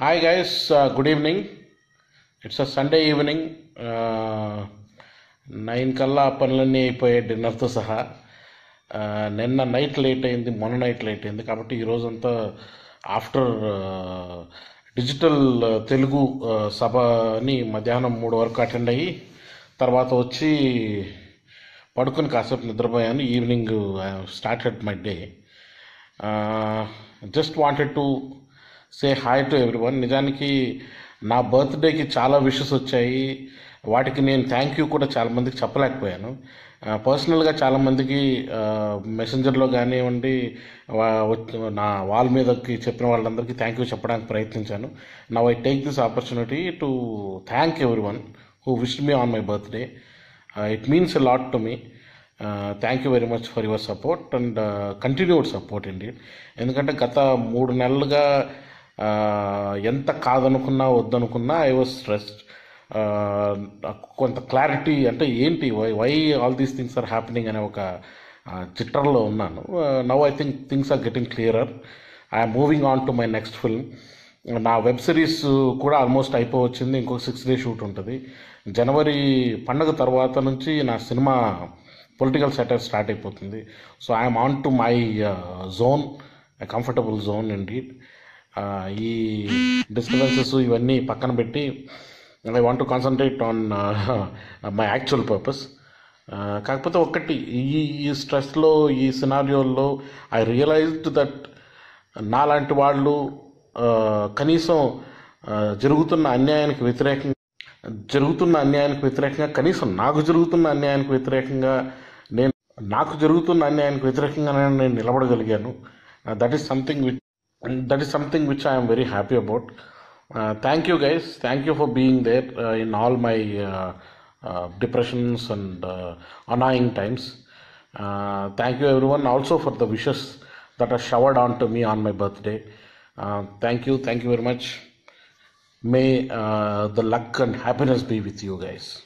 Hi guys good evening it's a Sunday evening nine కల్లా పనులన్నీ అయిపోయాయి డిన్నర్తో సహా నిన్న నైట్ లేట్ అయింది మొన్న నైట్ లేట్ అయింది కాబట్టి ఈరోజంతా ఆఫ్టర్ డిజిటల్ తెలుగు సభ సభని మధ్యాహ్నం మూడు వరకు అటెండ్ అయ్యి తర్వాత వచ్చి పడుకుని కాసేపు నిద్రపోయాను evening started my day just wanted to say hi to everyone నిజానికి నా బర్త్డేకి చాలా విషెస్ వచ్చాయి. వాటికి నేను థ్యాంక్ యూ కూడా చాలా మందికి చెప్పలేకపోయాను. Uh, పర్సనల్గా చాలామందికి మెసెంజర్లో uh, కానివ్వండి నా వాల్ మీదకి చెప్పిన వాళ్ళందరికీ థ్యాంక్ యూ చెప్పడానికి ప్రయత్నించాను. Now I take this opportunity to thank everyone who wish me on my birthday it means a lot to me thank you very much for your support and continued support అండి ఎందుకంటే గత మూడు నెలలుగా ఎంత కాదనుకున్నా వద్దనుకున్నా ఐ వాజ్ స్ట్రెస్డ్ కొంత clarity అంటే ఏంటి why why all these things are happening అనే ఒక చిట్టర్లో ఉన్నాను. Now I think things are getting clearer I'm moving on to my next film నా వెబ్ సిరీస్ కూడా ఆల్మోస్ట్ అయిపోవచ్చింది. ఇంకొక సిక్స్ డే షూట్ ఉంటుంది. జనవరి పండగ తర్వాత నుంచి నా సినిమా పొలిటికల్ సెటప్ స్టార్ట్ అయిపోతుంది. So I'm on to my zone comfortable zone అండి ఈ డిస్టర్బెన్సెస్ ఇవన్నీ పక్కన పెట్టి I want to concentrate on my actual purpose కాకపోతే ఒక్కటి ఈ ఈ స్ట్రెస్లో ఈ సినారియోల్లో ఐ రియలైజ్డ్ దట్ నాలాంటి వాళ్ళు కనీసం జరుగుతున్న అన్యాయానికి వ్యతిరేకంగా జరుగుతున్న అన్యాయానికి వ్యతిరేకంగా కనీసం నాకు జరుగుతున్న అన్యాయానికి వ్యతిరేకంగా నేను నాకు జరుగుతున్న అన్యాయానికి వ్యతిరేకంగా నేను నిలబడగలిగాను. That is something which and that is something which i am very happy about. Uh, thank you guys. Thank you for being there uh, in all my uh, uh depressions and uh, annoying times. Uh, thank you everyone also for the wishes that are showered on to me on my birthday. Thank you. Thank you very much. May the luck and happiness be with you guys.